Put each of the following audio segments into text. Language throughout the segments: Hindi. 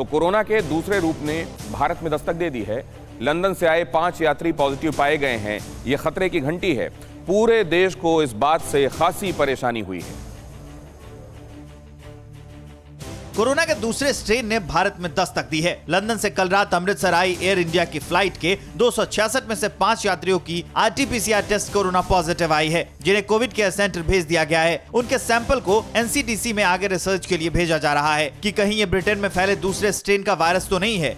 तो कोरोना के दूसरे रूप ने भारत में दस्तक दे दी है। लंदन से आए पाँच यात्री पॉजिटिव पाए गए हैं। ये खतरे की घंटी है। पूरे देश को इस बात से खासी परेशानी हुई है। कोरोना के दूसरे स्ट्रेन ने भारत में दस्तक दी है। लंदन से कल रात अमृतसर आई एयर इंडिया की फ़्लाइट के दो सौ छियासठ में से पाँच यात्रियों की आरटीपीसीआर टेस्ट कोरोना पॉजिटिव आई है, जिन्हें कोविड केयर सेंटर भेज दिया गया है। उनके सैंपल को एनसीडीसी में आगे रिसर्च के लिए भेजा जा रहा है की कहीं ये ब्रिटेन में फैले दूसरे स्ट्रेन का वायरस तो नहीं है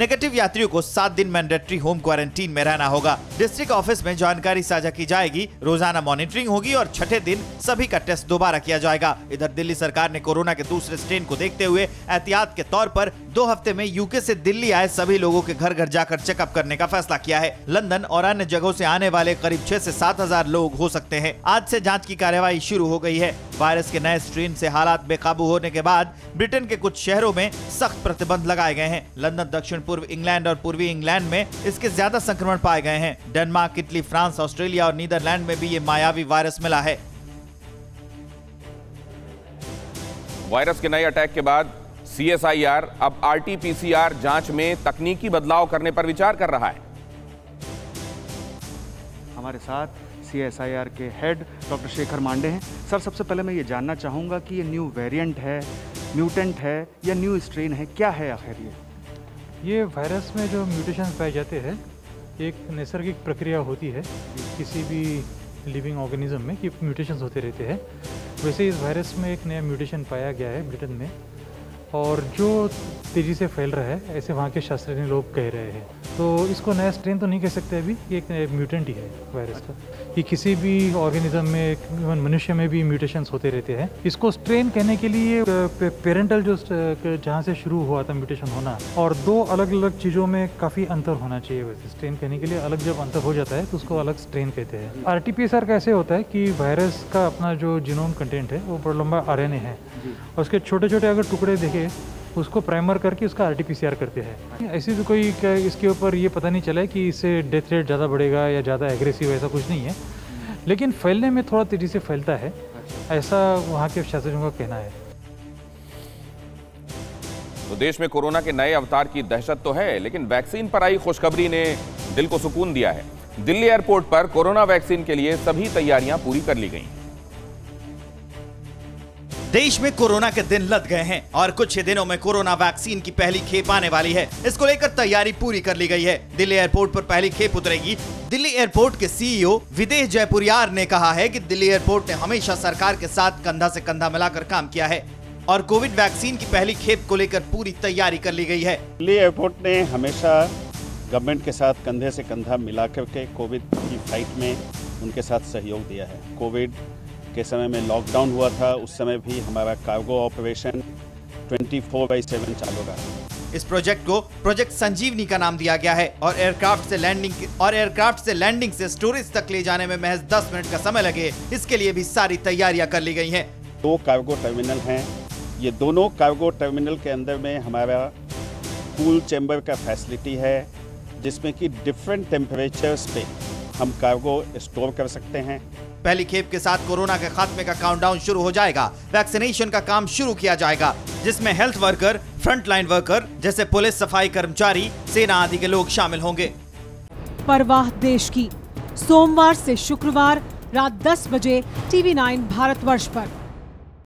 नेगेटिव यात्रियों को सात दिन मैंडेटरी होम क्वारंटीन में रहना होगा। डिस्ट्रिक्ट ऑफ़िस में जानकारी साझा की जाएगी, रोज़ाना मॉनिटरिंग होगी और छठे दिन सभी का टेस्ट दोबारा किया जाएगा। इधर दिल्ली सरकार ने कोरोना के दूसरे स्ट्रेन को देखते हुए एहतियात के तौर पर दो हफ़्ते में यूके से दिल्ली आए सभी लोगों के घर घर जाकर चेकअप करने का फैसला किया है। लंदन और अन्य जगहों से आने वाले करीब छह से सात हज़ार लोग हो सकते हैं। आज से जाँच की कार्यवाही शुरू हो गई है। वायरस के नए स्ट्रेन से हालात बेकाबू होने के बाद ब्रिटेन के कुछ शहरों में सख्त प्रतिबंध लगाए गए हैं। लंदन दक्षिण पूर्व इंग्लैंड और पूर्वी इंग्लैंड में इसके ज़्यादा संक्रमण पाए गए हैं। डेनमार्क इटली फ्रांस ऑस्ट्रेलिया और नीदरलैंड में भी ये मायावी वायरस मिला है। वायरस के नए अटैक के बाद सीएसआईआर अब आरटीपीसीआर जाँच में तकनीकी बदलाव करने पर विचार कर रहा है। हमारे साथ सीएसआईआर के हेड डॉक्टर शेखर मांडे हैं। सर सबसे पहले मैं ये जानना चाहूँगा कि ये न्यू वेरिएंट है म्यूटेंट है या न्यू स्ट्रेन है, क्या है आखिर ये? ये वायरस में जो म्यूटेशन पाए जाते हैं, एक नैसर्गिक प्रक्रिया होती है, किसी भी लिविंग ऑर्गेनिज्म में कि म्यूटेशन होते रहते हैं। वैसे इस वायरस में एक नया म्यूटेशन पाया गया है ब्रिटेन में और जो तेज़ी से फैल रहा है ऐसे वहाँ के शास्त्रज्ञ लोग कह रहे हैं। तो इसको नया स्ट्रेन तो नहीं कह सकते अभी ये एक म्यूटेंट ही है वायरस का। ये किसी भी ऑर्गेनिज्म में इवन मनुष्य में भी म्यूटेशंस होते रहते हैं। इसको स्ट्रेन कहने के लिए पेरेंटल जो जहाँ से शुरू हुआ था म्यूटेशन होना और दो अलग अलग चीज़ों में काफ़ी अंतर होना चाहिए। वैसे स्ट्रेन कहने के लिए अलग जब अंतर हो जाता है तो उसको अलग स्ट्रेन कहते हैं। आर टी का ऐसे होता है कि वायरस का अपना जो जिनोम कंटेंट है वो बड़ा लंबा आरएनए है। और उसके छोटे छोटे अगर टुकड़े देखे उसको प्राइमर करके उसका आरटीपीसीआर करते हैं। ऐसी तो कोई इसके ऊपर ये पता नहीं चला है कि इससे डेथ रेट ज़्यादा बढ़ेगा या ज़्यादा एग्रेसिव ऐसा कुछ नहीं है। लेकिन फैलने में थोड़ा तेज़ी से फैलता है। ऐसा वहाँ के शास्त्रियों का कहना है। तो देश में कोरोना के नए अवतार की दहशत तो है लेकिन वैक्सीन पर आई खुशखबरी ने दिल को सुकून दिया है। दिल्ली एयरपोर्ट पर कोरोना वैक्सीन के लिए सभी तैयारियाँ पूरी कर ली गई। देश में कोरोना के दिन लद गए हैं और कुछ ही दिनों में कोरोना वैक्सीन की पहली खेप आने वाली है। इसको लेकर तैयारी पूरी कर ली गई है। दिल्ली एयरपोर्ट पर पहली खेप उतरेगी। दिल्ली एयरपोर्ट के सीईओ विदेश जयपुरियार ने कहा है कि दिल्ली एयरपोर्ट ने हमेशा सरकार के साथ कंधा से कंधा मिलाकर काम किया है और कोविड वैक्सीन की पहली खेप को लेकर पूरी तैयारी कर ली गई है। दिल्ली एयरपोर्ट ने हमेशा गवर्नमेंट के साथ कंधे से कंधा मिलाकर के कोविड की फाइट में उनके साथ सहयोग दिया है। कोविड के समय में लॉकडाउन हुआ था उस समय भी हमारा cargo operation 24 four by seven चालू रहा। इस प्रोजेक्ट को प्रोजेक्ट संजीवनी का नाम दिया गया है और एयरक्राफ्ट से लैंडिंग और एयरक्राफ्ट से लैंडिंग से स्टोरेज तक ले जाने में महज 10 मिनट का समय लगे। इसके लिए भी सारी तैयारियाँ कर ली गई हैं। दो कार्गो टर्मिनल हैं। ये दोनों कार्गो टर्मिनल के अंदर में हमारा कूल चैम्बर का फैसिलिटी है जिसमें कि डिफरेंट टेम्परेचर्स पे हम कार्गो स्टोर कर सकते हैं। पहली खेप के साथ कोरोना के खात्मे का काउंटडाउन शुरू हो जाएगा। वैक्सीनेशन का काम शुरू किया जाएगा, जिसमें health worker front line worker जैसे पुलिस, सफ़ाई कर्मचारी, सेना आदि के लोग शामिल होंगे। परवाह देश की। सोमवार से शुक्रवार रात 10 बजे टीवी 9 भारतवर्ष पर।